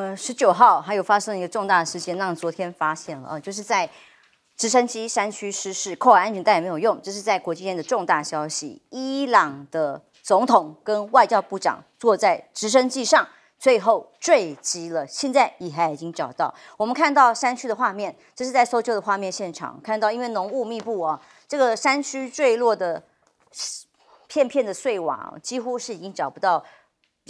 呃，十九号还有发生一个重大的事件，让昨天发现了啊，就是在直升机山区失事，扣安全带也没有用，这是在国际间的重大消息。伊朗的总统跟外交部长坐在直升机上，最后坠机了。现在遗骸已经找到，我们看到山区的画面，这是在搜救的画面现场，看到因为浓雾密布啊，这个山区坠落的片片的碎瓦，几乎是已经找不到。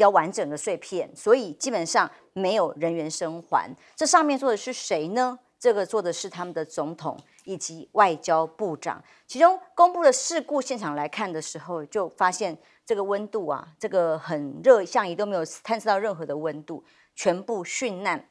比较完整的碎片，所以基本上没有人员生还。这上面坐的是谁呢？这个坐的是他们的总统以及外交部长。其中公布的事故现场来看的时候，就发现这个温度啊，这个很热，相仪都没有探测到任何的温度，全部殉难。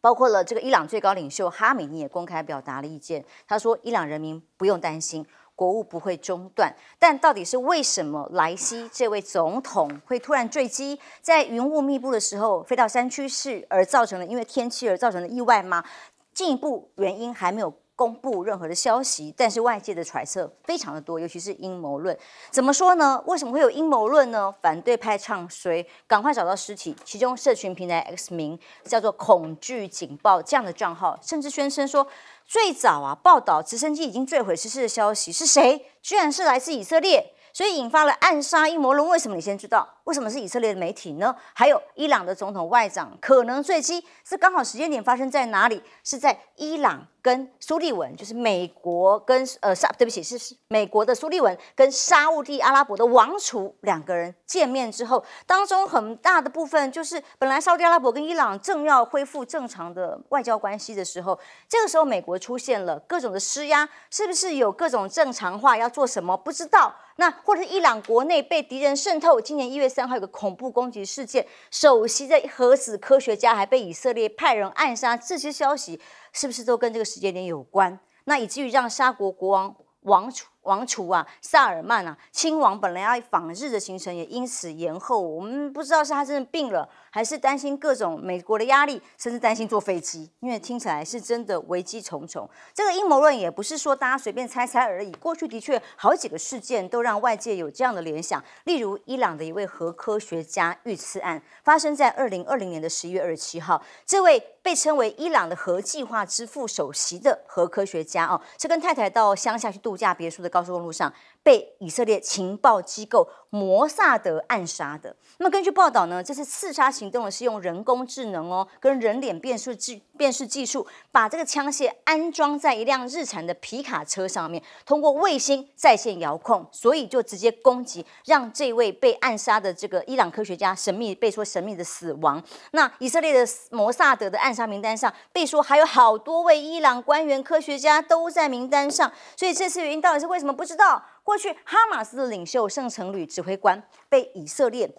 包括了这个伊朗最高领袖哈米尼也公开表达了意见，他说：“伊朗人民不用担心。”国务不会中断，但到底是为什么莱西这位总统会突然坠机，在云雾密布的时候飞到山区市，而造成了因为天气而造成的意外吗？进一步原因还没有公布任何的消息，但是外界的揣测非常的多，尤其是阴谋论。怎么说呢？为什么会有阴谋论呢？反对派唱衰，赶快找到尸体。其中社群平台 X 名叫做“恐惧警报”这样的账号，甚至宣称说。最早啊，报道直升机已经坠毁失事的消息是谁？居然是来自以色列。所以引发了暗杀阴谋论。为什么你先知道？为什么是以色列的媒体呢？还有伊朗的总统外长可能坠机，是刚好时间点发生在哪里？是在伊朗跟苏利文，就是美国跟呃沙，对不起，是美国的苏利文跟沙地阿拉伯的王储两个人见面之后，当中很大的部分就是本来沙地阿拉伯跟伊朗正要恢复正常的外交关系的时候，这个时候美国出现了各种的施压，是不是有各种正常化要做什么？不知道。那或者是伊朗国内被敌人渗透，今年一月三号有个恐怖攻击事件，首席的核子科学家还被以色列派人暗杀，这些消息是不是都跟这个时间点有关？那以至于让沙国国王王储王储啊萨尔曼啊亲王本来要访日的行程也因此延后，我们不知道是他真的病了。还是担心各种美国的压力，甚至担心坐飞机，因为听起来是真的危机重重。这个阴谋论也不是说大家随便猜猜而已。过去的确好几个事件都让外界有这样的联想，例如伊朗的一位核科学家遇刺案，发生在二零二零年的十一月二十七号。这位被称为伊朗的核计划之父首席的核科学家哦，是跟太太到乡下去度假别墅的高高速公路上。被以色列情报机构摩萨德暗杀的。那么根据报道呢，这次刺杀行动呢是用人工智能哦，跟人脸辨识技辨识技术，把这个枪械安装在一辆日产的皮卡车上面，通过卫星在线遥控，所以就直接攻击，让这位被暗杀的这个伊朗科学家神秘被说神秘的死亡。那以色列的摩萨德的暗杀名单上被说还有好多位伊朗官员科学家都在名单上，所以这次原因到底是为什么不知道？过去哈马斯的领袖圣城旅指挥官被以色列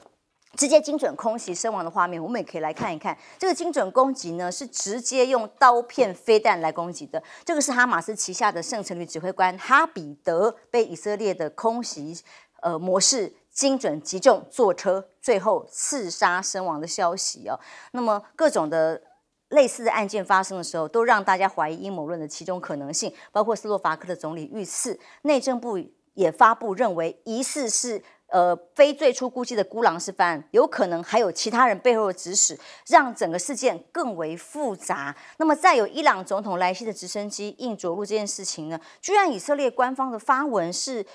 直接精准空袭身亡的画面，我们也可以来看一看。这个精准攻击呢，是直接用刀片、飞弹来攻击的。这个是哈马斯旗下的圣城旅指挥官哈比德被以色列的空袭呃模式精准击中，坐车最后刺杀身亡的消息哦。那么各种的。类似的案件发生的时候，都让大家怀疑阴谋论的其中可能性，包括斯洛伐克的总理遇刺，内政部。也发布认为疑似是呃非最初估计的孤狼式犯案，有可能还有其他人背后的指使，让整个事件更为复杂。那么再有伊朗总统莱西的直升机硬着陆这件事情呢，居然以色列官方的发文是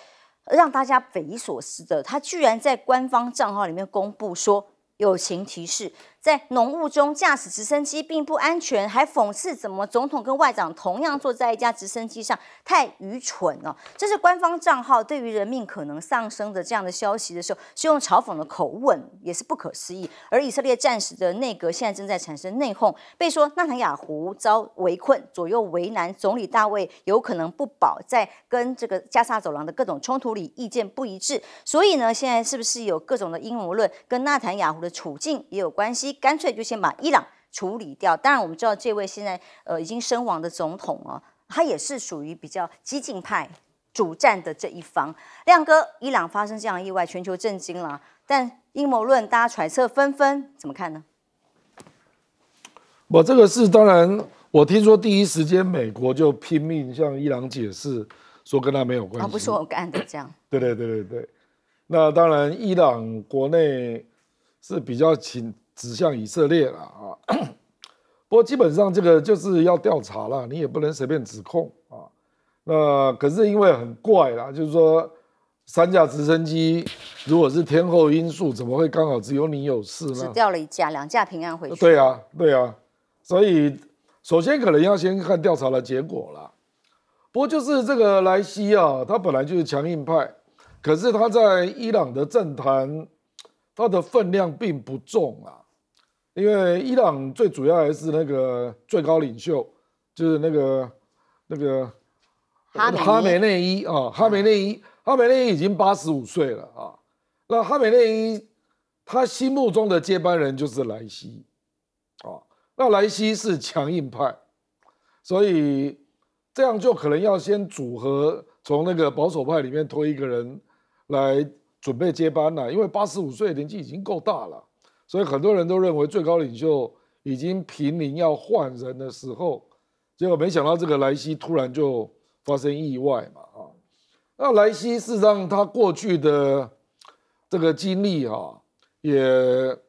让大家匪夷所思的，他居然在官方账号里面公布说友情提示。在浓雾中驾驶直升机并不安全，还讽刺怎么总统跟外长同样坐在一架直升机上，太愚蠢了。这是官方账号对于人命可能丧生的这样的消息的时候，是用嘲讽的口吻，也是不可思议。而以色列战时的内阁现在正在产生内讧，被说纳坦雅胡遭围困，左右为难，总理大卫有可能不保，在跟这个加沙走廊的各种冲突里意见不一致。所以呢，现在是不是有各种的阴谋论，跟纳坦雅胡的处境也有关系？干脆就先把伊朗处理掉。当然，我们知道这位现在呃已经身亡的总统啊，他也是属于比较激进派主战的这一方。亮哥，伊朗发生这样意外，全球震惊了。但阴谋论大家揣测纷纷，怎么看呢？我这个事当然，我听说第一时间美国就拼命向伊朗解释，说跟他没有关系，不是我干的这样。对对对对对。那当然，伊朗国内。是比较倾指向以色列了啊。不过基本上这个就是要调查了，你也不能随便指控啊。那可是因为很怪啦，就是说三架直升机如果是天后因素，怎么会刚好只有你有事呢只？掉了一架，两架平安回去。对啊，对啊，所以首先可能要先看调查的结果啦。不过就是这个莱西啊，他本来就是强硬派，可是他在伊朗的政坛，他的分量并不重啊。因为伊朗最主要还是那个最高领袖，就是那个那个哈梅哈梅内伊啊，哈梅内伊，哈梅内伊已经八十五岁了啊。那哈梅内伊他心目中的接班人就是莱西，啊，那莱西是强硬派，所以这样就可能要先组合从那个保守派里面推一个人来准备接班了，因为八十五岁年纪已经够大了。所以很多人都认为最高领袖已经濒临要换人的时候，结果没想到这个莱西突然就发生意外嘛啊！那莱西事实上他过去的这个经历哈、也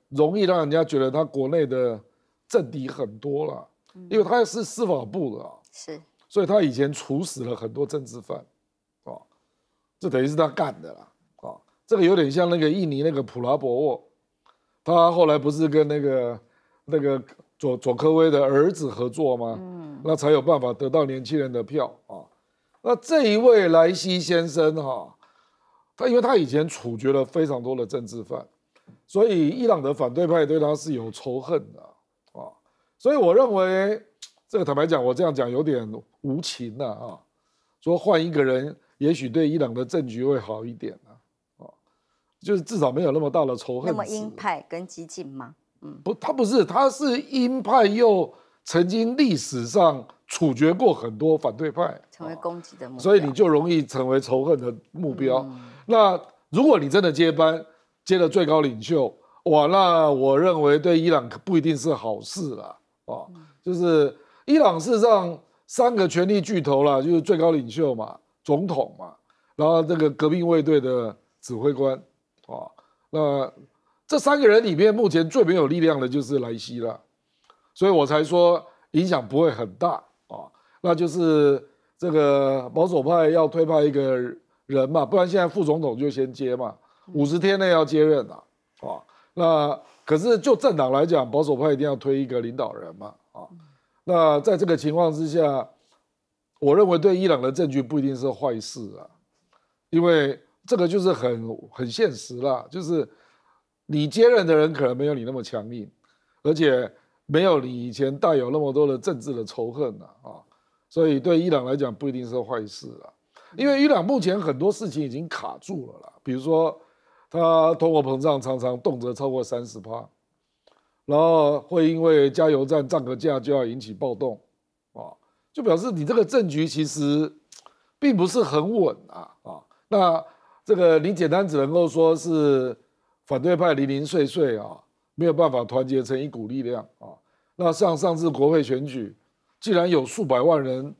容易让人家觉得他国内的政敌很多了，因为他是司法部的啊，是。所以他以前处死了很多政治犯，啊，这等于是他干的啦，啊，这个有点像那个印尼那个普拉博沃，他后来不是跟那个那个佐佐科威的儿子合作吗？嗯，那才有办法得到年轻人的票啊。那这一位莱西先生哈、他因为他以前处决了非常多的政治犯，所以伊朗的反对派对他是有仇恨的啊。所以我认为这个坦白讲，我这样讲有点无情了啊。说换一个人，也许对伊朗的政局会好一点就是至少没有那么大的仇恨。那么鹰派跟激进吗？嗯不，他不是，他是鹰派，又曾经历史上处决过很多反对派，成为攻击的目标。所以你就容易成为仇恨的目标。那如果你真的接班，接了最高领袖，哇，那我认为对伊朗不一定是好事了啊。就是伊朗事实上三个权力巨头啦，就是最高领袖嘛，总统嘛，然后这个革命卫队的指挥官啊，那这三个人里面，目前最没有力量的就是莱西了，所以我才说影响不会很大啊。那就是这个保守派要推派一个人嘛，不然现在副总统就先接嘛，五十天内要接任啊。啊，那可是就政党来讲，保守派一定要推一个领导人嘛，啊，那在这个情况之下，我认为对伊朗的政局不一定是坏事啊，因为这个就是很很现实啦，就是你接任的人可能没有你那么强硬，而且没有你以前带有那么多的政治的仇恨呐啊，所以对伊朗来讲不一定是坏事啊，因为伊朗目前很多事情已经卡住了啦，比如说它通货膨胀常常动辄超过三十趴，然后会因为加油站涨个价就要引起暴动啊，就表示你这个政局其实并不是很稳啊啊，那这个你简单只能够说是反对派零零碎碎啊，没有办法团结成一股力量啊。那像上次国会选举，竟然有数百万人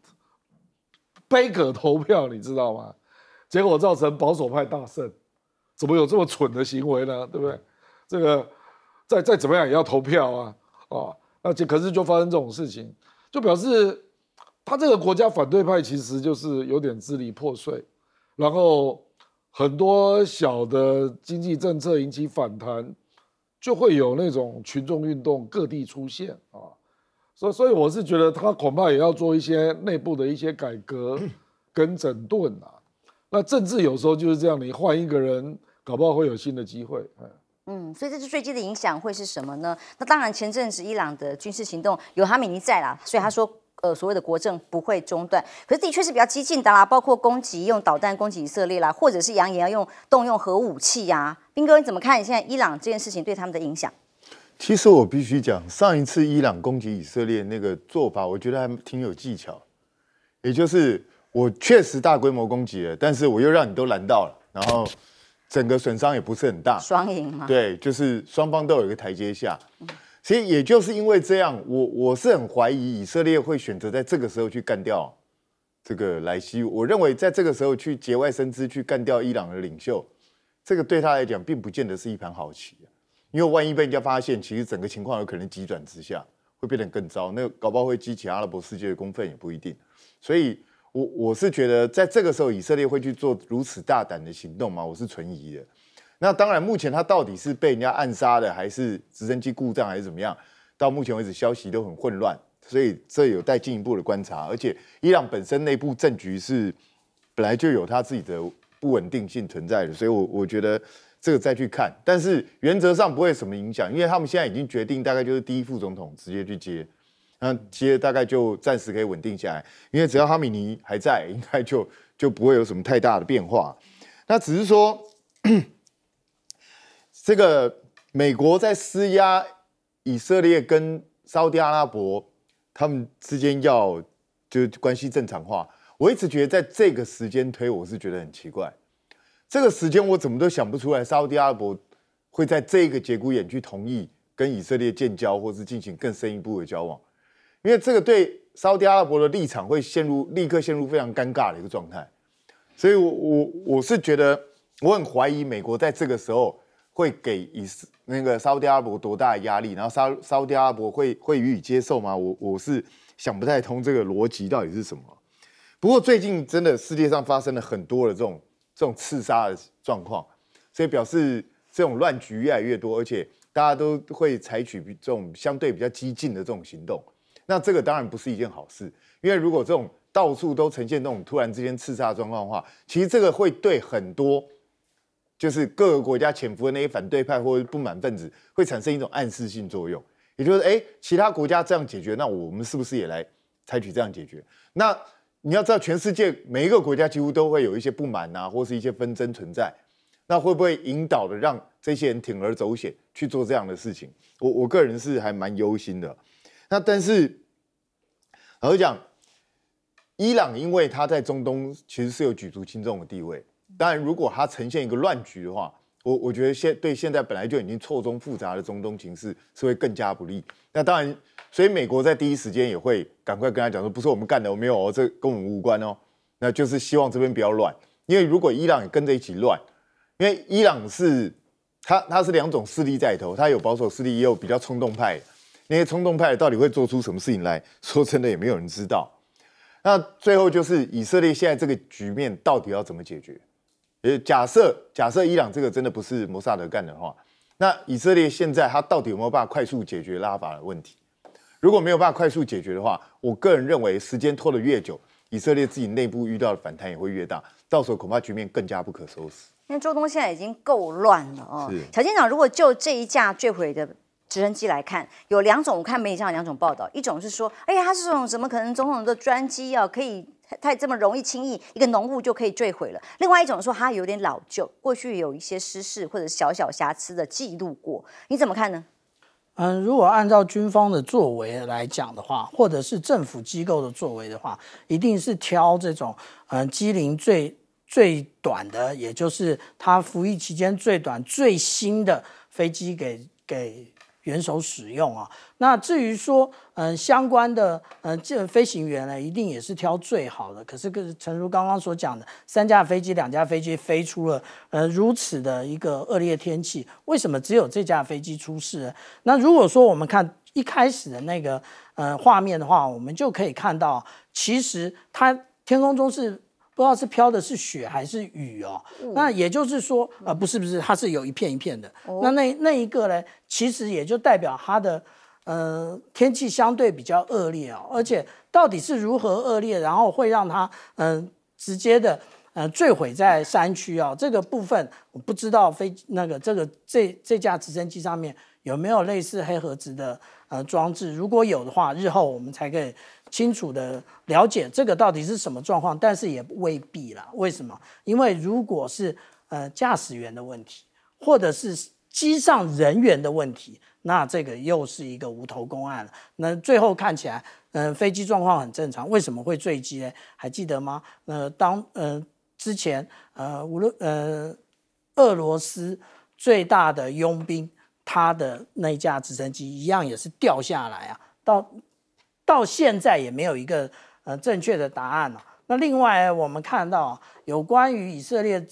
背葛投票，你知道吗？结果造成保守派大胜，怎么有这么蠢的行为呢？对不对？这个再再怎么样也要投票啊啊！那就可是就发生这种事情，就表示他这个国家反对派其实就是有点支离破碎，然后很多小的经济政策引起反弹，就会有那种群众运动各地出现啊。所以所以我是觉得他恐怕也要做一些内部的一些改革 跟整顿啊。那政治有时候就是这样，你换一个人，搞不好会有新的机会。嗯嗯，所以这次坠机的影响会是什么呢？那当然，前阵子伊朗的军事行动有哈米尼在啦，所以他说，呃，所谓的国政不会中断。可是的确是比较激进的啦，包括攻击用导弹攻击以色列啦，或者是扬言要用动用核武器呀、斌哥，你怎么看现在伊朗这件事情对他们的影响？其实我必须讲，上一次伊朗攻击以色列那个做法，我觉得还挺有技巧。也就是我确实大规模攻击了，但是我又让你都拦到了，然后整个损伤也不是很大。双赢嘛？对，就是双方都有一个台阶下。所以也就是因为这样，我我是很怀疑以色列会选择在这个时候去干掉这个莱西。我认为在这个时候去节外生枝去干掉伊朗的领袖，这个对他来讲并不见得是一盘好棋。因为万一被人家发现，其实整个情况有可能急转直下，会变得更糟。那搞不好会激起阿拉伯世界的公愤，也不一定。所以，我我是觉得，在这个时候，以色列会去做如此大胆的行动吗？我是存疑的。那当然，目前他到底是被人家暗杀的，还是直升机故障，还是怎么样？到目前为止，消息都很混乱，所以这有待进一步的观察。而且，伊朗本身内部政局是本来就有他自己的不稳定性存在的，所以我我觉得这个再去看。但是原则上不会什么影响，因为他们现在已经决定，大概就是第一副总统直接去接。那接大概就暂时可以稳定下来，因为只要哈米尼还在，应该就就不会有什么太大的变化。那只是说，这个美国在施压以色列跟沙特阿拉伯他们之间要就关系正常化。我一直觉得在这个时间推，我是觉得很奇怪。这个时间我怎么都想不出来，沙特阿拉伯会在这个节骨眼去同意跟以色列建交，或是进行更深一步的交往。因为这个对沙特阿拉伯的立场会陷入立刻陷入非常尴尬的一个状态，所以，我我我是觉得我很怀疑美国在这个时候会给以那个沙特阿拉伯多大的压力，然后沙沙特阿拉伯会会予以接受吗？我我是想不太通这个逻辑到底是什么。不过最近真的世界上发生了很多的这种这种刺杀的状况，所以表示这种乱局越来越多，而且大家都会采取这种相对比较激进的这种行动。那这个当然不是一件好事，因为如果这种到处都呈现那种突然之间刺杀状况的话，其实这个会对很多就是各个国家潜伏的那些反对派或者不满分子会产生一种暗示性作用，也就是哎，其他国家这样解决，那我们是不是也来采取这样解决？那你要知道，全世界每一个国家几乎都会有一些不满啊，或是一些纷争存在，那会不会引导的让这些人铤而走险去做这样的事情？我我个人是还蛮忧心的。那但是，老实讲，伊朗因为他在中东其实是有举足轻重的地位。当然，如果它呈现一个乱局的话，我我觉得现对现在本来就已经错综复杂的中东情势是会更加不利。那当然，所以美国在第一时间也会赶快跟他讲说，不是我们干的，我没有哦，这跟我们无关哦。那就是希望这边不要乱，因为如果伊朗也跟着一起乱，因为伊朗是他他是两种势力在头，他有保守势力，也有比较冲动派。那些冲动派到底会做出什么事情来？说真的，也没有人知道。那最后就是以色列现在这个局面到底要怎么解决？呃，假设假设伊朗这个真的不是摩萨德干的话，那以色列现在他到底有没有办法快速解决拉法的问题？如果没有办法快速解决的话，我个人认为时间拖得越久，以色列自己内部遇到的反弹也会越大，到时候恐怕局面更加不可收拾。因为中东现在已经够乱了哦。小舰长，如果就这一架坠毁的。直升机来看，有两种，我看媒体上有两种报道，一种是说，哎呀，他是这种怎么可能总统的专机啊，可以太这么容易轻易一个浓雾就可以坠毁了？另外一种说它有点老旧，过去有一些失事或者小小瑕疵的记录过，你怎么看呢？嗯，如果按照军方的作为来讲的话，或者是政府机构的作为的话，一定是挑这种嗯机龄最最短的，也就是它服役期间最短、最新的飞机给给。元首使用啊，那至于说，嗯，相关的，嗯，这飞行员呢，一定也是挑最好的。可是，跟诚如刚刚所讲的，三架飞机、两架飞机飞出了，呃，如此的一个恶劣天气，为什么只有这架飞机出事呢？那如果说我们看一开始的那个，呃，画面的话，我们就可以看到，其实它天空中是。不知道是飘的是雪还是雨哦，那也就是说，呃，不是不是，它是有一片一片的。那那那一个呢，其实也就代表它的，呃，天气相对比较恶劣哦。而且到底是如何恶劣，然后会让它，嗯，直接的，呃，坠毁在山区哦。这个部分我不知道飞那个这个这这架直升机上面有没有类似黑盒子的呃装置，如果有的话，日后我们才可以。清楚的了解这个到底是什么状况，但是也未必啦。为什么？因为如果是呃驾驶员的问题，或者是机上人员的问题，那这个又是一个无头公案了。那最后看起来，嗯，飞机状况很正常，为什么会坠机呢？还记得吗？呃，当呃之前呃无论呃俄罗斯最大的佣兵，他的那架直升机一样也是掉下来啊，到。到现在也没有一个呃正确的答案了。那另外我们看到有关于以色列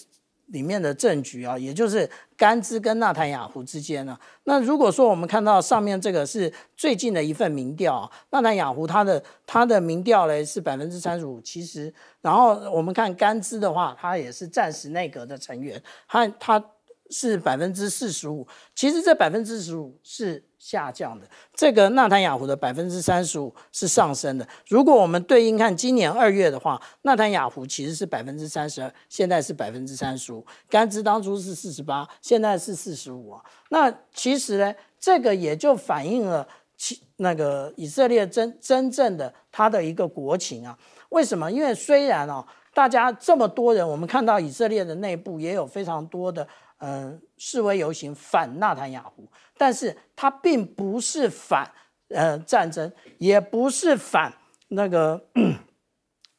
里面的政局啊，也就是甘孜跟纳坦雅胡之间呢。那如果说我们看到上面这个是最近的一份民调，纳坦雅胡他的他的民调嘞是百分之三十五，其实然后我们看甘孜的话，他也是暂时内阁的成员，他他是百分之四十五，其实这百分之十五是。下降的这个纳坦雅胡的百分之三十五是上升的。如果我们对应看今年二月的话，纳坦雅胡其实是百分之三十二，现在是百分之三十五。甘孜当初是四十八，现在是四十五啊。那其实呢，这个也就反映了其那个以色列真真正的它的一个国情啊。为什么？因为虽然啊，大家这么多人，我们看到以色列的内部也有非常多的嗯示威游行反纳坦雅胡。但是他并不是反呃战争，也不是反那个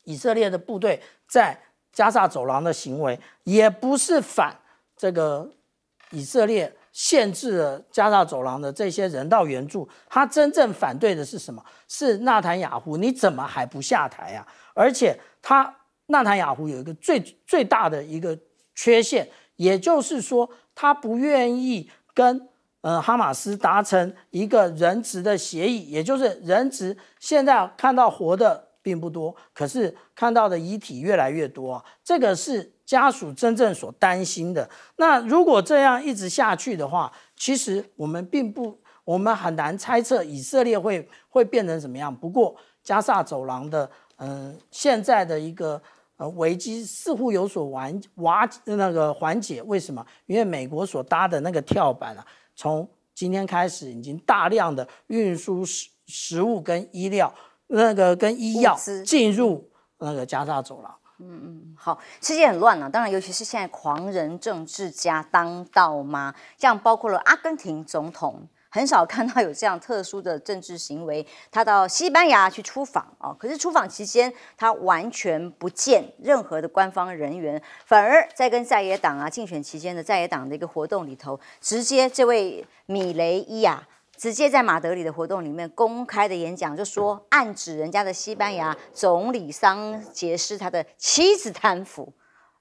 以色列的部队在加沙走廊的行为，也不是反这个以色列限制了加沙走廊的这些人道援助。他真正反对的是什么？是纳坦雅胡，你怎么还不下台呀？而且他纳坦雅胡有一个最最大的一个缺陷，也就是说他不愿意跟。呃，哈马斯达成一个人质的协议，也就是人质现在看到活的并不多，可是看到的遗体越来越多，这个是家属真正所担心的。那如果这样一直下去的话，其实我们并不，我们很难猜测以色列会会变成什么样。不过加萨走廊的，嗯，现在的一个呃危机似乎有所完瓦那个缓解。为什么？因为美国所搭的那个跳板啊。从今天开始，已经大量的运输食食物跟医疗，那个跟医药进入那个加沙走廊。嗯嗯，好，世界很乱啊，当然，尤其是现在狂人政治家当道吗？这样包括了阿根廷总统。很少看到有这样特殊的政治行为。他到西班牙去出访啊，可是出访期间他完全不见任何的官方人员，反而在跟在野党啊竞选期间的在野党的一个活动里头，直接这位米雷伊啊，直接在马德里的活动里面公开的演讲，就说暗指人家的西班牙总理桑杰斯他的妻子贪腐。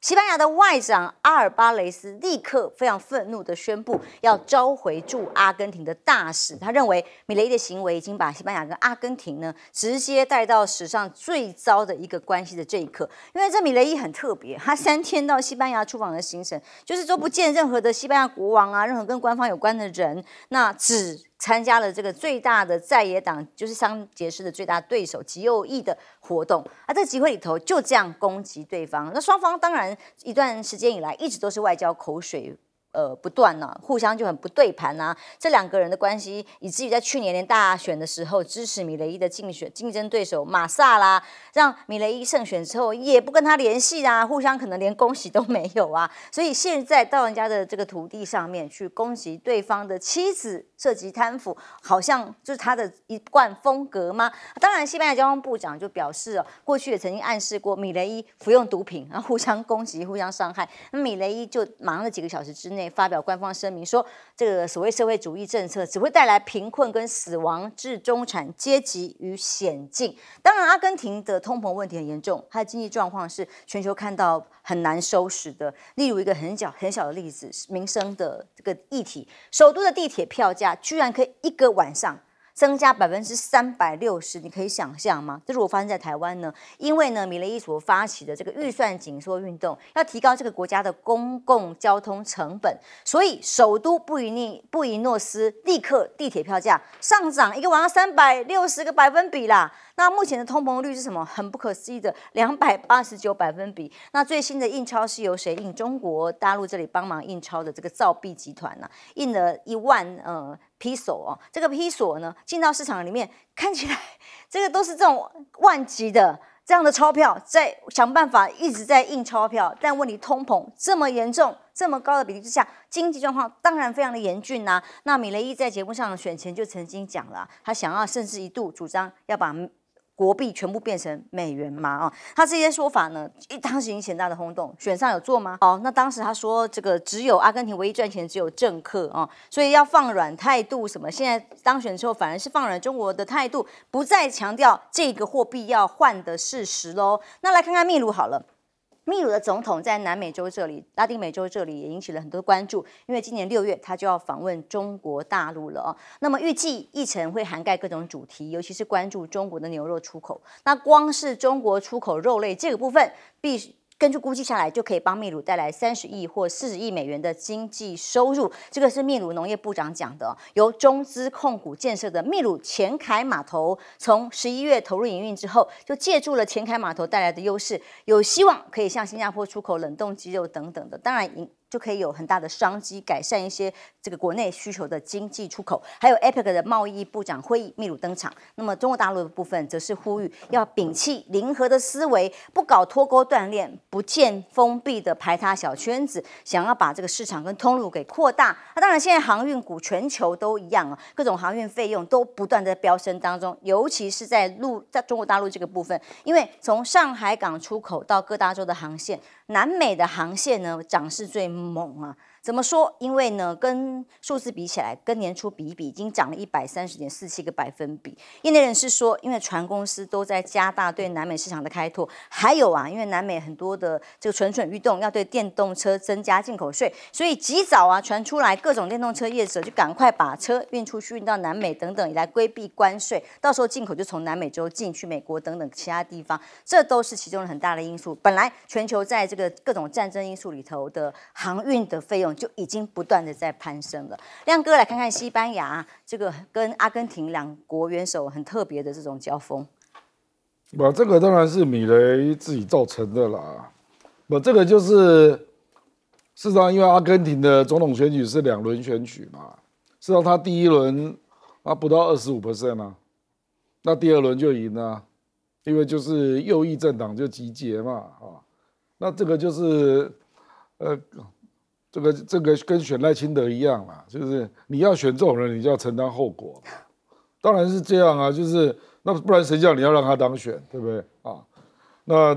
西班牙的外长阿尔巴雷斯立刻非常愤怒地宣布要召回驻阿根廷的大使。他认为米雷的行为已经把西班牙跟阿根廷呢直接带到史上最糟的一个关系的这一刻。因为这米雷伊很特别，他三天到西班牙出访的行程就是说不见任何的西班牙国王啊，任何跟官方有关的人，那只。参加了这个最大的在野党，就是桑杰斯的最大对手极右翼的活动，而这个集会里头就这样攻击对方，那双方当然一段时间以来一直都是外交口水。呃，不断呢，互相就很不对盘呐。这两个人的关系，以至于在去年连大选的时候，支持米雷伊的竞选竞争对手马萨拉，让米雷伊胜选之后，也不跟他联系啊，互相可能连恭喜都没有啊。所以现在到人家的这个土地上面去攻击对方的妻子，涉及贪腐，好像就是他的一贯风格吗？当然，西班牙交通部长就表示哦，过去也曾经暗示过米雷伊服用毒品，然后互相攻击、互相伤害。那米雷伊就马上在几个小时之内。发表官方声明说，这个所谓社会主义政策只会带来贫困跟死亡，置中产阶级于险境。当然，阿根廷的通膨问题很严重，它的经济状况是全球看到很难收拾的。例如一个很小很小的例子，民生的这个议题，首都的地铁票价居然可以一个晚上。增加百分之三百六十，你可以想象吗？这如果发生在台湾呢？因为呢，米雷伊所发起的这个预算紧缩运动，要提高这个国家的公共交通成本，所以首都布宜尼布宜诺斯立刻地铁票价上涨一个晚上三百六十个百分比啦。那目前的通膨率是什么？很不可思议的两百八十九百分比。那最新的印钞是由谁印？中国大陆这里帮忙印钞的这个造币集团呢，印了一万呃。批索哦，这个批索呢，进到市场里面，看起来 这个都是这种万级的这样的钞票，在想办法一直在印钞票。但问题通膨这么严重、这么高的比例之下，经济状况当然非常的严峻呐。那米雷伊在节目上选前就曾经讲了，他想要甚至一度主张要把。国币全部变成美元吗？啊，他这些说法呢，一当时引起很大的轰动。选上有做吗？哦，那当时他说这个只有阿根廷唯一赚钱只有政客啊，所以要放软态度什么？现在当选之后反而是放软中国的态度，不再强调这个货币要换的事实喽。那来看看秘鲁好了。秘鲁的总统在南美洲这里、拉丁美洲这里也引起了很多关注，因为今年六月他就要访问中国大陆了哦。那么预计议程会涵盖各种主题，尤其是关注中国的牛肉出口。那光是中国出口肉类这个部分，必根据估计下来，就可以帮秘鲁带来三十亿或四十亿美元的经济收入。这个是秘鲁农业部长讲的。由中资控股建设的秘鲁前凯码头，从十一月投入营运之后，就借助了前凯码头带来的优势，有希望可以向新加坡出口冷冻鸡肉等等的。当然，就可以有很大的商机，改善一些这个国内需求的经济出口。还有 APEC 的贸易部长会议，秘鲁登场。那么中国大陆的部分，则是呼吁要摒弃零和的思维，不搞脱钩锻炼，不建封闭的排他小圈子，想要把这个市场跟通路给扩大。那当然，现在航运股全球都一样啊，各种航运费用都不断的飙升当中，尤其是在陆在中国大陆这个部分，因为从上海港出口到各大洲的航线。南美的航线呢，涨势最猛啊。怎么说？因为呢，跟数字比起来，跟年初比一比，已经涨了一百三十点四七个百分比。业内人士说，因为船公司都在加大对南美市场的开拓，还有啊，因为南美很多的这个蠢蠢欲动，要对电动车增加进口税，所以及早啊传出来，各种电动车业者就赶快把车运出去，运到南美等等，来规避关税。到时候进口就从南美洲进去美国等等其他地方，这都是其中很大的因素。本来全球在这个各种战争因素里头的航运的费用。就已经不断的在攀升了。亮哥来看看西班牙这个跟阿根廷两国元首很特别的这种交锋。不，这个当然是米雷自己造成的啦。不，这个就是事实上，因为阿根廷的总统选举是两轮选举嘛，事实上他第一轮啊不到二十五 percent 啊，那第二轮就赢了，因为就是右翼政党就集结嘛啊，那这个就是呃。这个这个跟选赖清德一样嘛，就是你要选这种人，你就要承担后果。当然是这样啊，就是那不然谁叫你要让他当选，对不对啊？那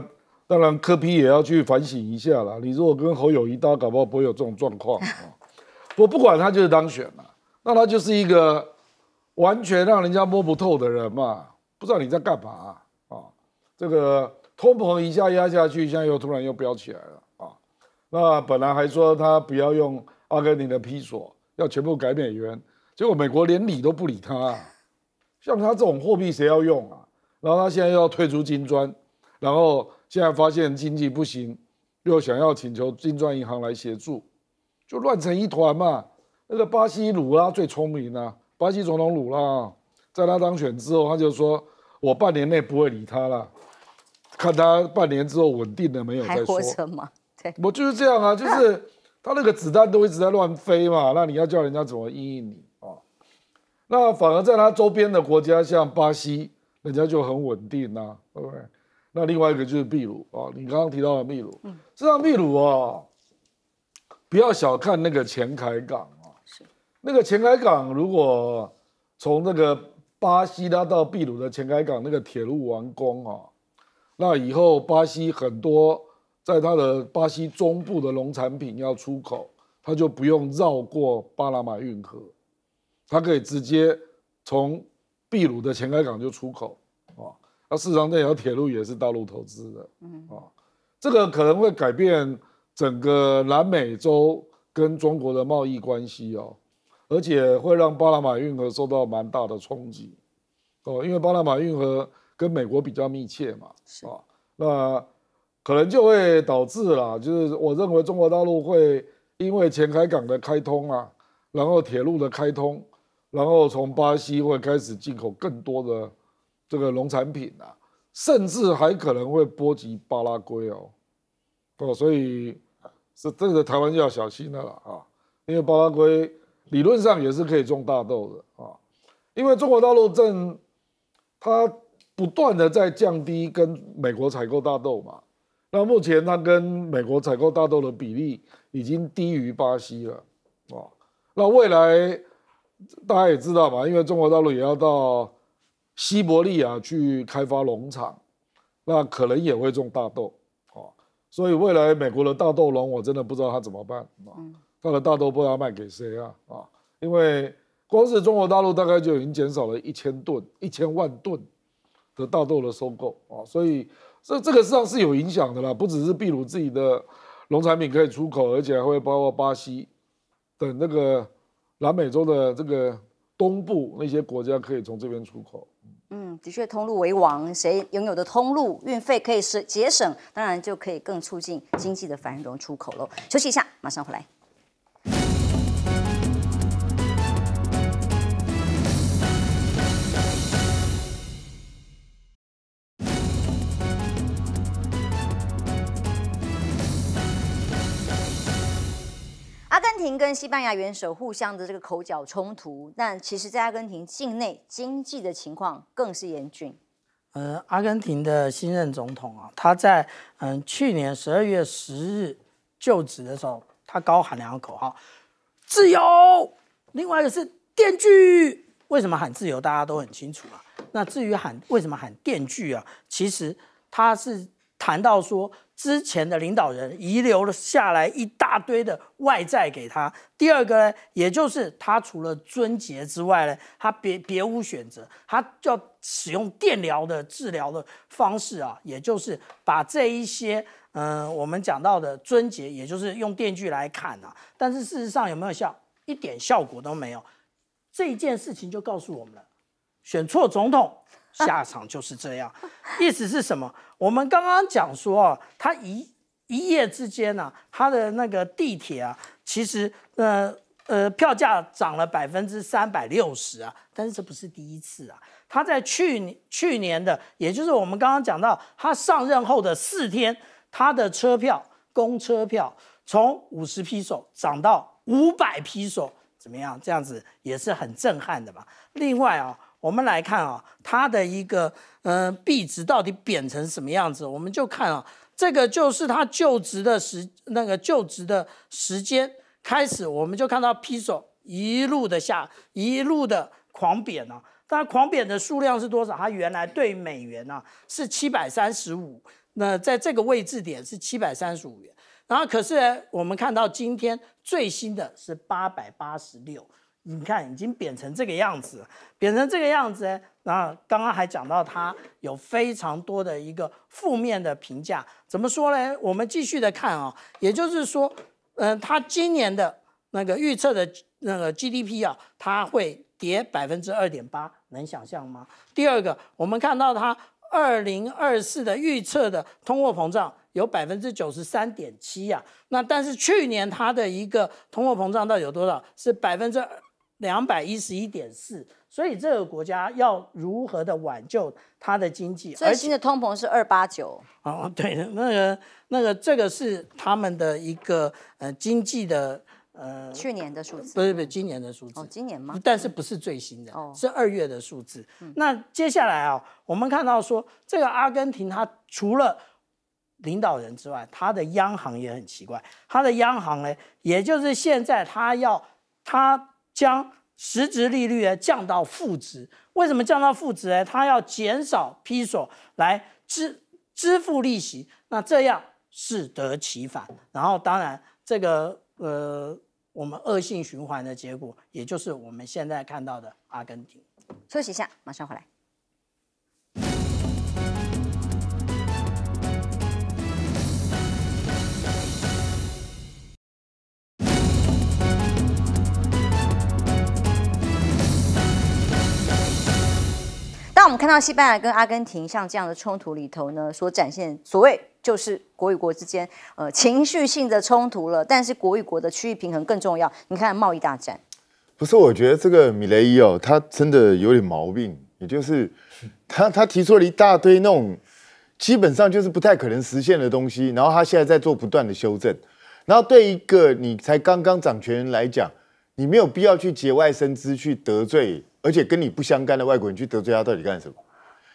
当然柯批也要去反省一下啦。你如果跟侯友谊搭，搞不好不会有这种状况啊。我不管他就是当选了，那他就是一个完全让人家摸不透的人嘛，不知道你在干嘛啊？这个通膨一下压下去，现在又突然又飙起来了。那本来还说他不要用阿根廷的批索，要全部改美元，结果美国连理都不理他。像他这种货币谁要用啊？然后他现在又要退出金砖，然后现在发现经济不行，又想要请求金砖银行来协助，就乱成一团嘛。那个巴西鲁拉最聪明啊，巴西总统鲁拉，在他当选之后，他就说我半年内不会理他了，看他半年之后稳定了没有再说。我就是这样啊，就是他那个子弹都一直在乱飞嘛，那你要叫人家怎么应应你啊？那反而在他周边的国家，像巴西，人家就很稳定呐，对不对？那另外一个就是秘鲁啊，你刚刚提到的秘鲁，实际上秘鲁啊，不要小看那个前凯港啊，是那个前凯港如果从那个巴西拉到秘鲁的前凯港那个铁路完工啊，那以后巴西很多。在它的巴西中部的农产品要出口，它就不用绕过巴拿马运河，它可以直接从秘鲁的前海港就出口啊。那事实上那条铁路也是大陆投资的，嗯。啊，这个可能会改变整个南美洲跟中国的贸易关系哦，而且会让巴拿马运河受到蛮大的冲击哦，因为巴拿马运河跟美国比较密切嘛，是。啊，那。可能就会导致啦，就是我认为中国大陆会因为前海港的开通啊，然后铁路的开通，然后从巴西会开始进口更多的这个农产品啊，甚至还可能会波及巴拉圭哦，哦，所以是这个台湾就要小心了啦啊，因为巴拉圭理论上也是可以种大豆的啊，因为中国大陆正它不断的在降低跟美国采购大豆嘛。那目前它跟美国采购大豆的比例已经低于巴西了，啊，那未来大家也知道嘛，因为中国大陆也要到西伯利亚去开发农场，那可能也会种大豆，啊，所以未来美国的大豆农我真的不知道他怎么办啊，他的大豆不知道卖给谁啊，啊，因为光是中国大陆大概就已经减少了一千吨、一千万吨的大豆的收购啊，所以。这这个实上是有影响的啦，不只是秘鲁自己的农产品可以出口，而且还会包括巴西等那个南美洲的这个东部那些国家可以从这边出口。嗯，的确，通路为王，谁拥有的通路运费可以是节省，当然就可以更促进经济的繁荣出口喽。休息一下，马上回来。跟西班牙元首互相的这个口角冲突，但其实，在阿根廷境内经济的情况更是严峻。呃，阿根廷的新任总统啊，他在嗯去年十二月十日就职的时候，他高喊两个口号：自由，另外一个是电锯。为什么喊自由？大家都很清楚啊。那至于喊为什么喊电锯啊，其实他是谈到说。之前的领导人遗留了下来一大堆的外债给他。第二个呢，也就是他除了尊节之外呢，他别别无选择，他就要使用电疗的治疗的方式啊，也就是把这一些嗯我们讲到的尊节，也就是用电锯来砍啊。但是事实上有没有效？一点效果都没有。这件事情就告诉我们了，选错总统。下场就是这样，意思是什么？我们刚刚讲说啊，他一一夜之间呢，他的那个地铁啊，其实呃呃票价涨了百分之三百六十啊，但是这不是第一次啊，他在去年去年的，也就是我们刚刚讲到他上任后的四天，他的车票公车票从五十批手涨到五百批手，怎么样？这样子也是很震撼的嘛。另外啊。我们来看啊，它的一个嗯币值到底贬成什么样子？我们就看啊，这个就是他就职的时那个就职的时间开始，我们就看到 Piso 一路的下，一路的狂贬啊。但狂贬的数量是多少？它原来对美元呢是七百三十五，那在这个位置点是七百三十五元。然后可是我们看到今天最新的是八百八十六。你看，已经贬成这个样子，贬成这个样子，然后刚刚还讲到它有非常多的一个负面的评价，怎么说呢？我们继续的看啊，也就是说，嗯，它今年的那个预测的那个 GDP 啊，它会跌百分之二点八，能想象吗？第二个，我们看到它二零二四的预测的通货膨胀有百分之九十三点七呀，那但是去年它的一个通货膨胀到底有多少？是百分之。两百一十一点四，所以这个国家要如何的挽救它的经济？最新的通膨是二八九。哦，对，那个那个这个是他们的一个呃经济的呃去年的数字，不是不是今年的数字。哦，今年吗？但是不是最新的，是二月的数字。那接下来啊，我们看到说这个阿根廷，它除了领导人之外，它的央行也很奇怪。它的央行呢，也就是现在它要它。将实质利率呢降到负值，为什么降到负值呢？它要减少批索来支支付利息，那这样适得其反。然后当然这个呃我们恶性循环的结果，也就是我们现在看到的阿根廷。休息一下，马上回来。我们看到西班牙跟阿根廷像这样的冲突里头呢，所展现所谓就是国与国之间呃情绪性的冲突了。但是国与国的区域平衡更重要。你看贸易大战，不是？我觉得这个米雷伊哦，他真的有点毛病。也就是他他提出了一大堆那种基本上就是不太可能实现的东西，然后他现在在做不断的修正。然后对一个你才刚刚掌权人来讲，你没有必要去节外生枝去得罪。而且跟你不相干的外国人去得罪他到底干什么？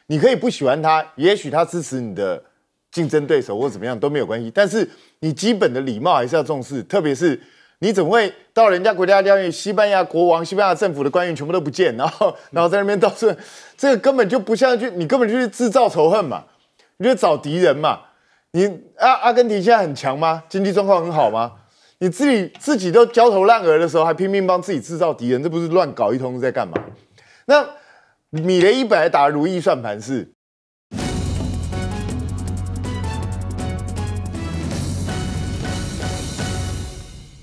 你可以不喜欢他，也许他支持你的竞争对手或怎么样都没有关系。但是你基本的礼貌还是要重视，特别是你怎么会到人家国家疗养西班牙国王、西班牙政府的官员全部都不见，然后然后在那边到处，这个根本就不像去，你根本就是制造仇恨嘛，你就找敌人嘛。你阿阿根廷现在很强吗？经济状况很好吗？你自己自己都焦头烂额的时候，还拼命帮自己制造敌人，这不是乱搞一通在干嘛？那米雷伊本来打如意算盘是。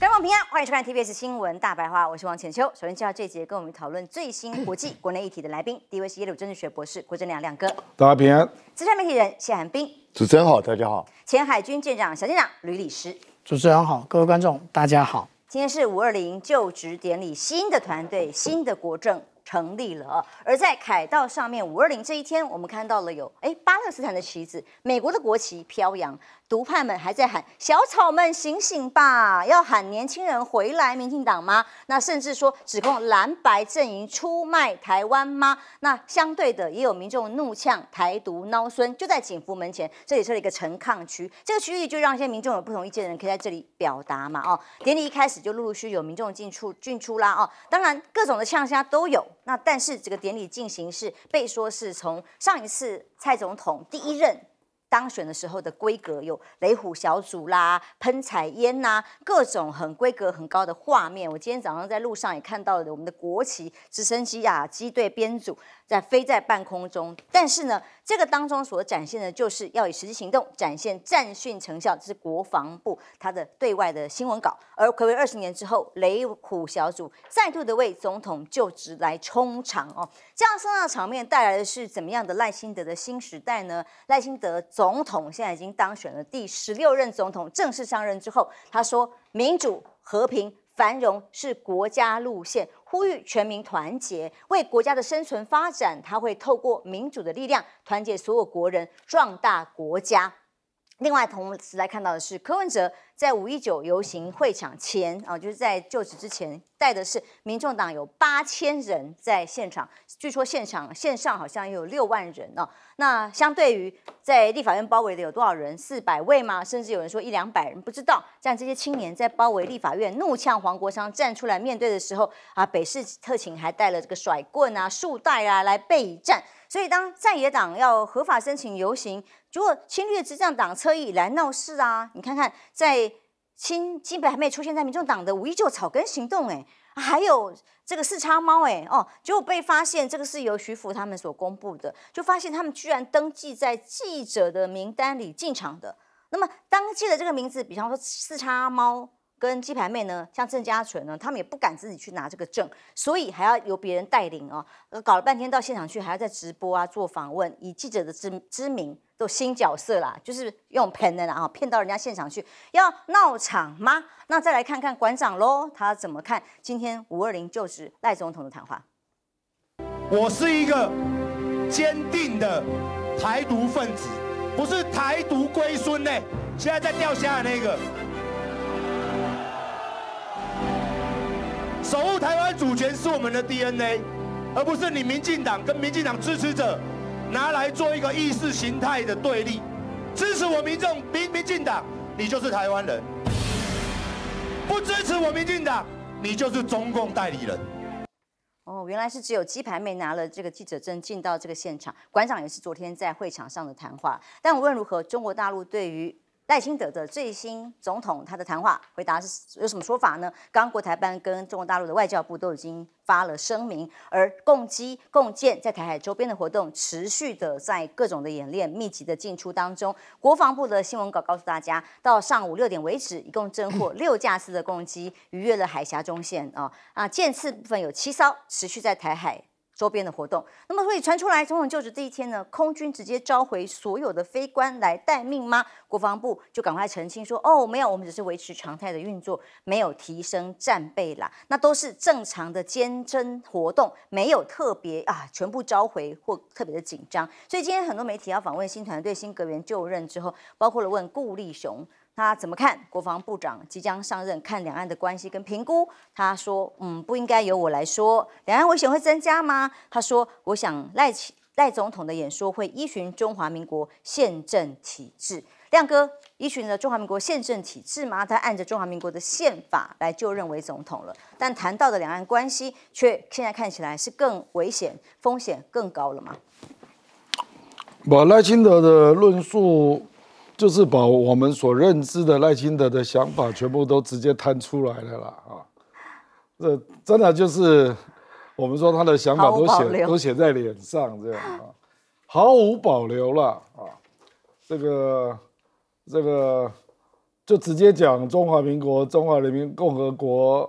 各位朋友，欢迎收看 TBS 新闻大白话，我是王浅秋。首先介绍这一节跟我们讨论最新国际国内议题的来宾，第一位是耶鲁政治学博士郭正亮亮哥，大家平安。资深媒体人谢寒冰，主持人好，大家好。前海军舰长小舰长吕李师。主持人好，各位观众大家好。今天是五二零就职典礼，新的团队、新的国政成立了。而在凯道上面，五二零这一天，我们看到了有哎巴勒斯坦的旗子，美国的国旗飘扬。独派们还在喊“小草们醒醒吧”，要喊年轻人回来，民进党吗？那甚至说指控蓝白阵营出卖台湾吗？那相对的，也有民众怒呛台独孬孙，就在警服门前，这里设了一个陈抗区，这个区域就让一些民众有不同意见的人可以在这里表达嘛。哦，典礼一开始就陆陆续有民众进出进出啦。哦，当然各种的呛虾都有。那但是这个典礼进行是被说是从上一次蔡总统第一任。当选的时候的规格有雷虎小组啦、喷彩烟呐，各种很规格很高的画面。我今天早上在路上也看到了我们的国旗、直升机啊、机队编组。在飞在半空中，但是呢，这个当中所展现的就是要以实际行动展现战训成效，这是国防部它的对外的新闻稿。而可谓二十年之后，雷虎小组再度的为总统就职来冲场哦，这样盛大的场面带来的是怎么样的赖清德的新时代呢？赖清德总统现在已经当选了第十六任总统，正式上任之后，他说民主和平。繁荣是国家路线，呼吁全民团结，为国家的生存发展，他会透过民主的力量，团结所有国人，壮大国家。另外，同时来看到的是柯文哲在五一九游行会场前啊，就是在就职之前，带的是民众党有八千人在现场，据说现场线上好像有六万人哦。那相对于在立法院包围的有多少人？四百位吗？甚至有人说一两百人，不知道。像这些青年在包围立法院，怒呛黄国昌站出来面对的时候啊，北市特勤还带了这个甩棍啊、束带啊来备战。所以，当在野党要合法申请游行，如果侵略执政党侧翼来闹事啊，你看看，在清基本还没出现在民众党的五一九草根行动，哎，还有这个四叉猫，哎，哦，结果被发现，这个是由徐福他们所公布的，就发现他们居然登记在记者的名单里进场的。那么，当记的这个名字，比方说四叉猫。跟鸡排妹呢，像郑家纯呢，他们也不敢自己去拿这个证，所以还要由别人带领哦。搞了半天到现场去，还要在直播啊做访问，以记者的知知名都新角色啦，就是用骗的啦，骗到人家现场去，要闹场吗？那再来看看馆长喽，他怎么看今天五二零就职赖总统的谈话？我是一个坚定的台独分子，不是台独龟孙呢，现在在掉虾的那个。守护台湾主权是我们的 DNA，而不是你民进党跟民进党支持者拿来做一个意识形态的对立。支持我民众民民进党，你就是台湾人；不支持我民进党，你就是中共代理人。哦，原来是只有鸡排妹拿了这个记者证进到这个现场。馆长也是昨天在会场上的谈话。但无论如何，中国大陆对于赖清德的最新总统他的谈话回答是有什么说法呢？刚国台办跟中国大陆的外交部都已经发了声明，而共机共建在台海周边的活动持续的在各种的演练密集的进出当中。国防部的新闻稿告诉大家，到上午六点为止，一共侦获六架次的攻击，逾越了海峡中线啊啊，舰次部分有七艘持续在台海。周边的活动，那么所以传出来总统就职第一天呢，空军直接召回所有的飞官来待命吗？国防部就赶快澄清说，哦，没有，我们只是维持常态的运作，没有提升战备啦，那都是正常的监侦活动，没有特别啊，全部召回或特别的紧张。所以今天很多媒体要访问新团队新阁员就任之后，包括了问顾立雄。他怎么看国防部长即将上任？看两岸的关系跟评估，他说：“嗯，不应该由我来说。两岸危险会增加吗？”他说：“我想赖赖总统的演说会依循中华民国宪政体制。亮哥依循了中华民国宪政体制吗？他按着中华民国的宪法来就任为总统了。但谈到的两岸关系，却现在看起来是更危险、风险更高了吗？”把赖清德的论述。就是把我们所认知的赖清德的想法全部都直接摊出来了啦啊！这真的就是我们说他的想法都写都写在脸上这样啊，毫无保留了啊！这个这个就直接讲中华民国、中华人民共和国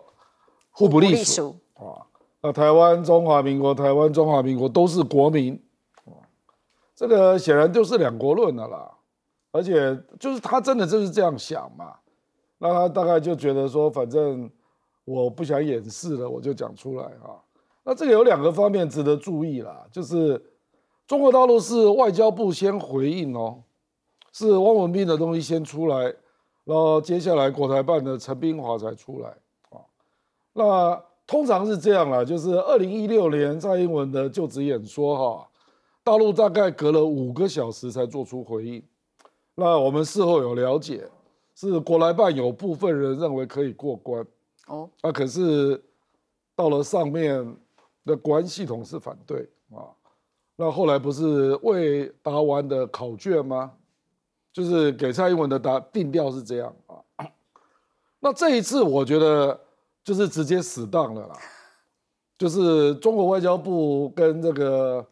互不隶属啊。那台湾、中华民国、台湾、中华民国都是国民，这个显然就是两国论的啦。而且就是他真的就是这样想嘛？那他大概就觉得说，反正我不想掩饰了，我就讲出来哈。那这个有两个方面值得注意啦，就是中国大陆是外交部先回应哦，是汪文斌的东西先出来，然后接下来国台办的陈冰华才出来啊。那通常是这样啦，就是二零一六年蔡英文的就职演说哈，大陆大概隔了五个小时才做出回应。那我们事后有了解，是国台办有部分人认为可以过关，哦，啊，可是到了上面的国安系统是反对啊，那后来不是未答完的考卷吗？就是给蔡英文的答定调是这样啊，那这一次我觉得就是直接死当了啦，就是中国外交部跟这个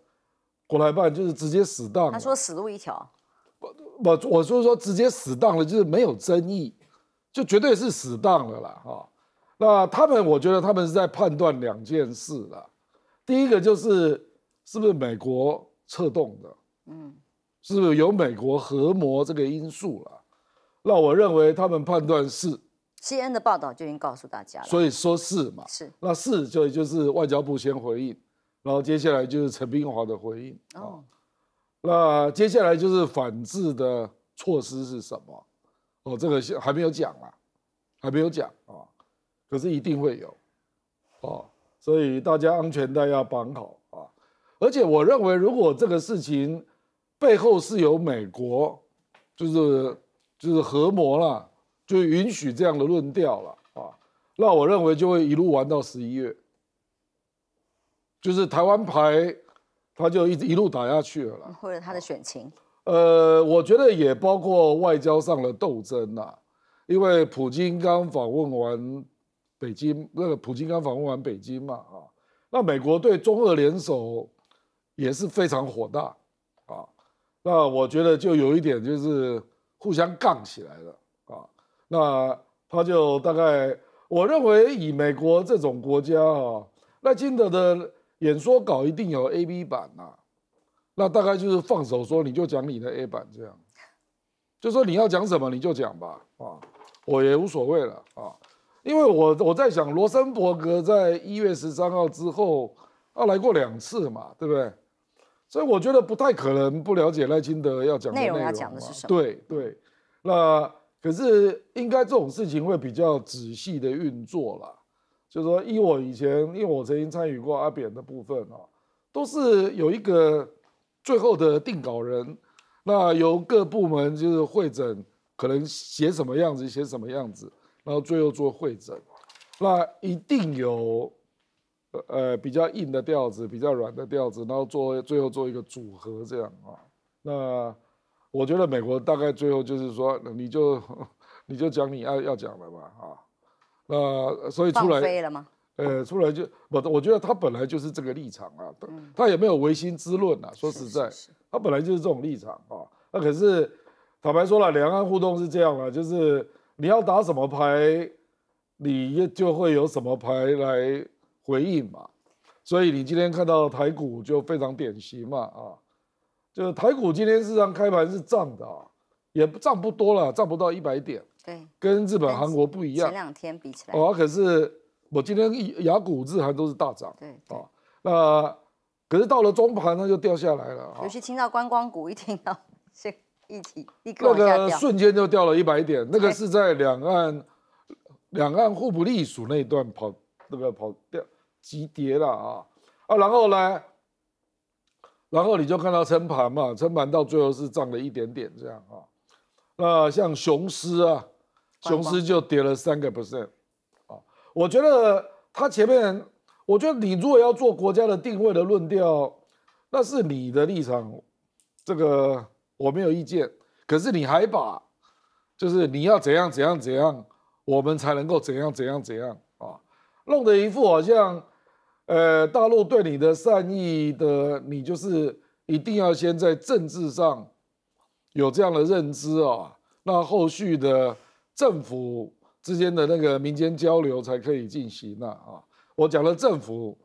国台办就是直接死当，他说死路一条。我我就是说直接死当了，就是没有争议，就绝对是死当了啦哈。那他们我觉得他们是在判断两件事啦。第一个就是是不是美国策动的，嗯，是不是有美国合谋这个因素了？那我认为他们判断是。C N 的报道就已经告诉大家了，所以说是嘛？是。那是就就是外交部先回应，然后接下来就是陈冰华的回应哦。那接下来就是反制的措施是什么？哦，这个还没有讲啊，还没有讲啊，可是一定会有，哦，所以大家安全带要绑好啊。而且我认为，如果这个事情背后是有美国，就是就是合谋了，就允许这样的论调了啊，那我认为就会一路玩到十一月，就是台湾牌。他就一直一路打下去了啦，或者他的选情，呃，我觉得也包括外交上的斗争呐，因为普京刚访问完北京，那个普京刚访问完北京嘛，啊，那美国对中俄联手也是非常火大啊，那我觉得就有一点就是互相杠起来了啊，那他就大概，我认为以美国这种国家啊，赖清德的。演说稿一定有 A、B 版呐，那大概就是放手说，你就讲你的 A 版这样，就说你要讲什么你就讲吧，啊，我也无所谓了啊，因为我我在想，罗森伯格在一月十三号之后，他来过两次嘛，对不对？所以我觉得不太可能不了解赖清德要讲的内容要讲的是什么？对对，那可是应该这种事情会比较仔细的运作了。就是说，依我以前，因为我曾经参与过阿扁的部分啊，都是有一个最后的定稿人，那由各部门就是会诊，可能写什么样子，写什么样子，然后最后做会诊，那一定有呃比较硬的调子，比较软的调子，然后做最后做一个组合这样啊。那我觉得美国大概最后就是说，你就 你就讲你要要讲的吧啊。那所以出来飞了吗，呃，出来就我我觉得他本来就是这个立场啊，他也没有唯心之论啊。说实在，他本来就是这种立场啊。那可是坦白说了，两岸互动是这样啊，就是你要打什么牌，你就会有什么牌来回应嘛。所以你今天看到台股就非常典型嘛啊，就台股今天市场开盘是涨的啊，也涨不多了，涨不到一百点。对，跟日本、韩国不一样。前两天比起来，哦，可是我今天雅股、日韩都是大涨。对，啊，那可是到了中盘，它就掉下来了。尤其听到观光股，一听到这一提一那个瞬间就掉了一百点。那个是在两岸两岸互不隶属那一段跑，那个跑掉急跌了啊啊！然后呢，然后你就看到撑盘嘛，撑盘到最后是涨了一点点这样啊。那像雄狮啊。雄狮就跌了三个 percent，啊，我觉得他前面，我觉得你如果要做国家的定位的论调，那是你的立场，这个我没有意见。可是你还把，就是你要怎样怎样怎样，我们才能够怎样怎样怎样啊，弄得一副好像，呃，大陆对你的善意的，你就是一定要先在政治上有这样的认知啊，那后续的。政府之间的那个民间交流才可以进行呐啊。我讲的政府，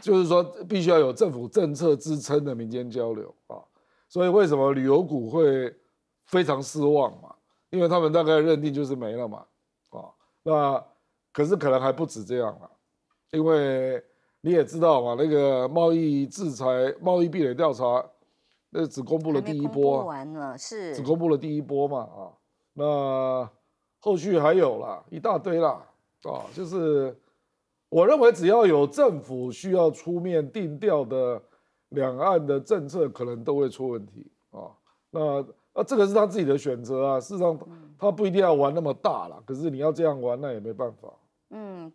就是说必须要有政府政策支撑的民间交流啊。所以为什么旅游股会非常失望嘛？因为他们大概认定就是没了嘛啊。那可是可能还不止这样啊，因为你也知道嘛，那个贸易制裁、贸易壁垒调查，那只公布了第一波，完了是只公布了第一波嘛啊，那后续还有啦，一大堆啦啊，就是我认为只要有政府需要出面定调的两岸的政策，可能都会出问题啊。那那这个是他自己的选择啊，事实上他不一定要玩那么大啦，可是你要这样玩，那也没办法。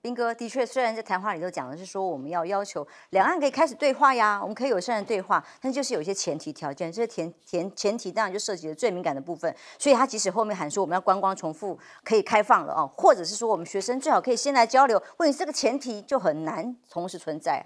斌哥的确，虽然在谈话里头讲的是说我们要要求两岸可以开始对话呀，我们可以友善的对话，但就是有一些前提条件，这些前前前提当然就涉及了最敏感的部分，所以他即使后面喊说我们要观光重复可以开放了哦，或者是说我们学生最好可以先来交流，问题这个前提就很难同时存在。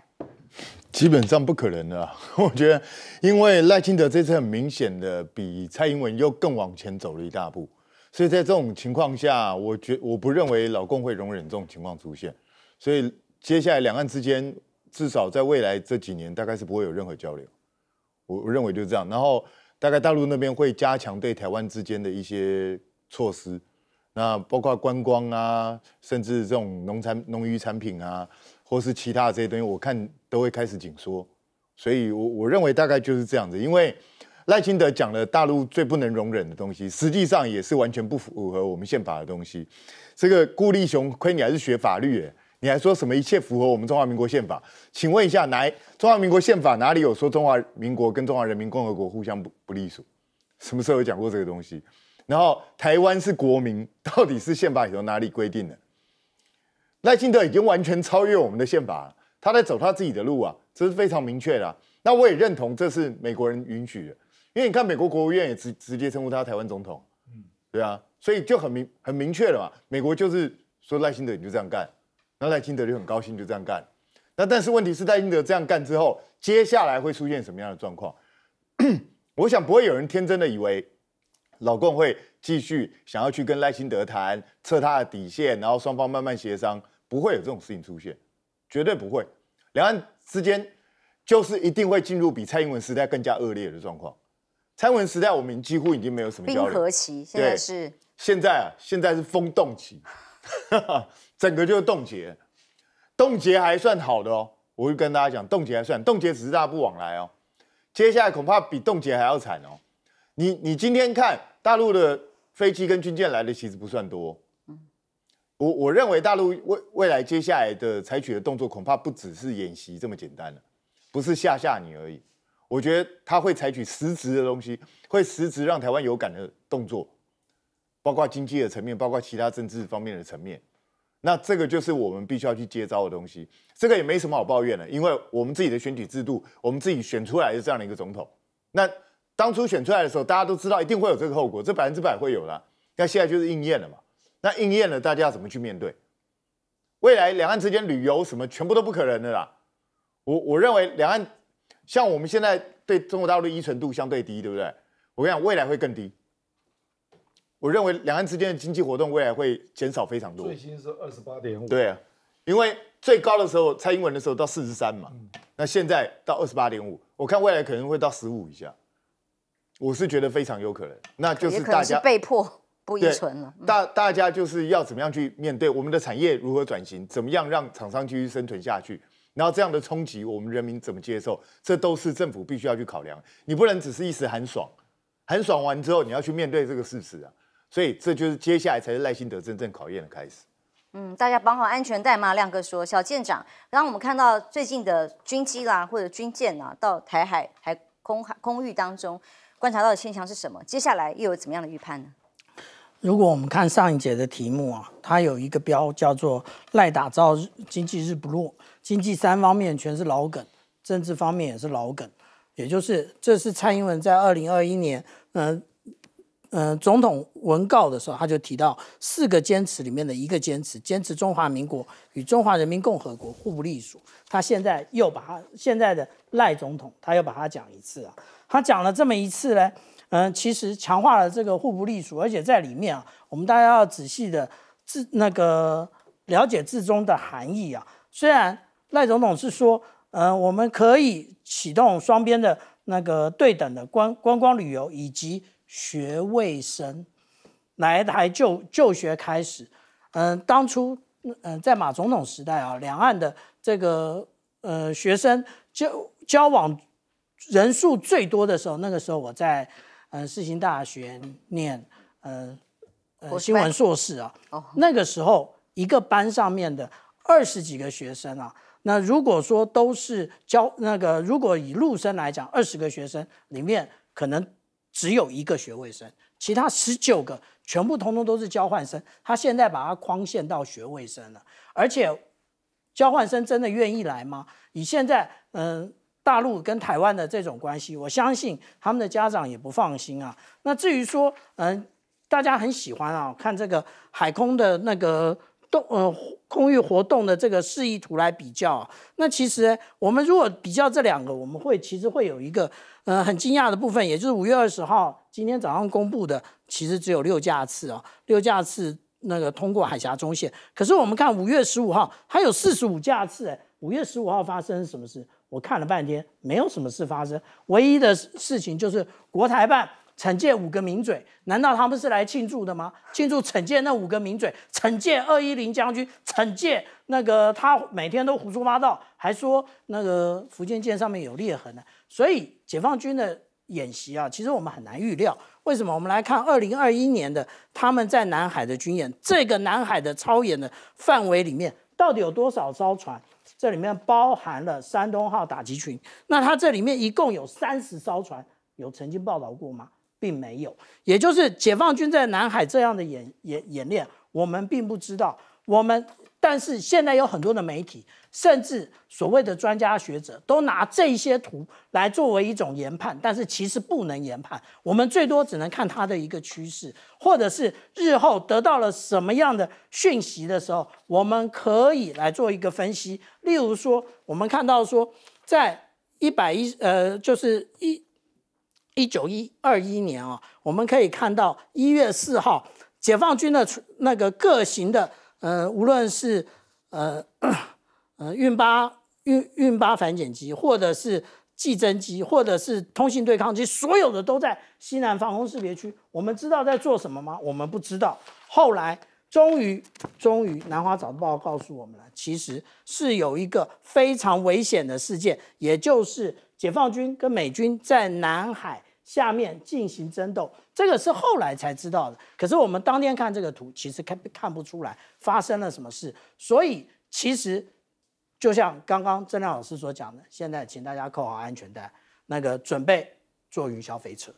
基本上不可能的、我觉得，因为赖清德这次很明显的比蔡英文又更往前走了一大步，所以在这种情况下，我觉我不认为老共会容忍这种情况出现，所以接下来两岸之间至少在未来这几年大概是不会有任何交流，我我认为就是这样。然后大概大陆那边会加强对台湾之间的一些措施，那包括观光啊，甚至这种农产农渔产品啊，或是其他的这些东西，我看都会开始紧缩。所以我，我认为大概就是这样子。因为赖清德讲了大陆最不能容忍的东西，实际上也是完全不符合我们宪法的东西。这个顾立雄，亏你还是学法律耶，你还说什么一切符合我们中华民国宪法？请问一下，哪中华民国宪法哪里有说中华民国跟中华人民共和国互相不不隶属？什么时候有讲过这个东西？然后台湾是国民，到底是宪法里头哪里规定的？赖清德已经完全超越我们的宪法，他在走他自己的路啊，这是非常明确的、那我也认同这是美国人允许的，因为你看美国国务院也直直接称呼他台湾总统，对啊，所以就很明很明确了嘛，美国就是说赖清德你就这样干，那赖清德就很高兴就这样干，那但是问题是赖清德这样干之后，接下来会出现什么样的状况？我想不会有人天真的以为老共会继续想要去跟赖清德谈，测他的底线，然后双方慢慢协商，不会有这种事情出现，绝对不会。两岸之间就是一定会进入比蔡英文时代更加恶劣的状况。蔡文时代我们几乎已经没有什么交流，河期现在对是现在啊，现在是风冻期，整个就是冻结，冻结还算好的哦。我会跟大家讲，冻结还算，冻结只是大家不往来哦。接下来恐怕比冻结还要惨哦。你你今天看大陆的飞机跟军舰来的其实不算多，我我认为大陆未未来接下来的采取的动作恐怕不只是演习这么简单了，不是吓吓你而已。我觉得他会采取实质的东西，会实质让台湾有感的动作，包括经济的层面，包括其他政治方面的层面。那这个就是我们必须要去接招的东西。这个也没什么好抱怨的，因为我们自己的选举制度，我们自己选出来的这样的一个总统。那当初选出来的时候，大家都知道一定会有这个后果，这百分之百会有的。那现在就是应验了嘛？那应验了，大家要怎么去面对？未来两岸之间旅游什么全部都不可能的啦。我我认为两岸像我们现在对中国大陆的依存度相对低，对不对？我跟你讲，未来会更低。我认为两岸之间的经济活动未来会减少非常多最。新是二十八点五，对啊，因为最高的时候，蔡英文的时候到四十三嘛，那现在到二十八点五，我看未来可能会到十五以下，我是觉得非常有可能。那就是是大家被迫不依存了。嗯大大家就是要怎么样去面对我们的产业如何转型，怎么样让厂商继续生存下去，然后这样的冲击我们人民怎么接受，这都是政府必须要去考量。你不能只是一时寒爽，寒爽完之后你要去面对这个事实啊。所以这就是接下来才是赖清德真正考验的开始。嗯，大家绑好安全带吗？亮哥说，小舰长，当我们看到最近的军机啦或者军舰啊到台海、海空海空域当中，观察到的现象是什么？接下来又有怎么样的预判呢？如果我们看上一节的题目啊，它有一个标叫做“赖打造日经济日不落”，经济三方面全是老梗，政治方面也是老梗，也就是这是蔡英文在二零二一年，呃呃总统文告的时候，他就提到四个坚持里面的一个坚持，坚持中华民国与中华人民共和国互不隶属。他现在又把他现在的赖总统，他又把他讲一次啊，他讲了这么一次呢，嗯，其实强化了这个互不隶属，而且在里面啊，我们大家要仔细的字那个了解字中的含义啊。虽然赖总统是说，嗯，我们可以启动双边的那个对等的观观光旅游以及学卫生来台就就学开始，嗯，当初嗯在马总统时代啊，两岸的这个呃学生交交往人数最多的时候，那个时候我在。嗯，世新大学念呃呃新闻硕士啊，那个时候一个班上面的二十几个学生啊，那如果说都是教那个，如果以陆生来讲，二十个学生里面可能只有一个学位生，其他十九个全部通通都是交换生。他现在把它框限到学位生了，而且交换生真的愿意来吗？以现在嗯。大陆跟台湾的这种关系，我相信他们的家长也不放心啊。那至于说，嗯，大家很喜欢啊，看这个海空的那个动呃空域活动的这个示意图来比较。那其实我们如果比较这两个，我们会其实会有一个呃很惊讶的部分，也就是五月二十号今天早上公布的，其实只有六架次啊，六架次那个通过海峡中线。可是我们看五月十五号，它有四十五架次，哎，五月十五号发生什么事？我看了半天，没有什么事发生。唯一的事情就是国台办惩戒五个名嘴，难道他们是来庆祝的吗？庆祝惩戒那五个名嘴，惩戒二一零将军，惩戒那个他每天都胡说八道，还说那个福建舰上面有裂痕呢。所以解放军的演习啊，其实我们很难预料。为什么？我们来看二零二一年的他们在南海的军演，这个南海的操演的范围里面，到底有多少艘船？这里面包含了山东号打击群，那它这里面一共有三十艘船，有曾经报道过吗？并没有，也就是解放军在南海这样的演演演练，我们并不知道。我们。但是现在有很多的媒体，甚至所谓的专家学者，都拿这些图来作为一种研判，但是其实不能研判，我们最多只能看它的一个趋势，或者是日后得到了什么样的讯息的时候，我们可以来做一个分析。例如说，我们看到说，在一百一呃，就是一一九一二一年啊，我们可以看到一月四号，解放军的那个各型的。呃，无论是呃 呃运八运运八反检机，或者是计侦机，或者是通信对抗机，所有的都在西南防空识别区。我们知道在做什么吗？我们不知道。后来终于终于，南华早报告诉我们了，其实是有一个非常危险的事件，也就是解放军跟美军在南海。下面进行争斗，这个是后来才知道的。可是我们当天看这个图，其实看看不出来发生了什么事。所以其实就像刚刚郑亮老师所讲的，现在请大家扣好安全带，那个准备坐云霄飞车。